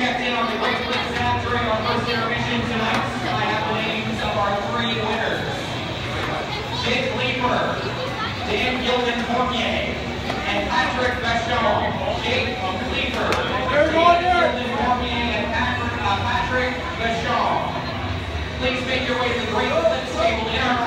checked in on the great during our first intermission tonight. I have the names of our three winners. Jake Leeper, Dan Gilden Cormier, and Patrick Vachon. Jake Leeper, Dan Gilden Cormier, and Patrick, uh, Patrick Vachon. Please make your way to the great table dinner.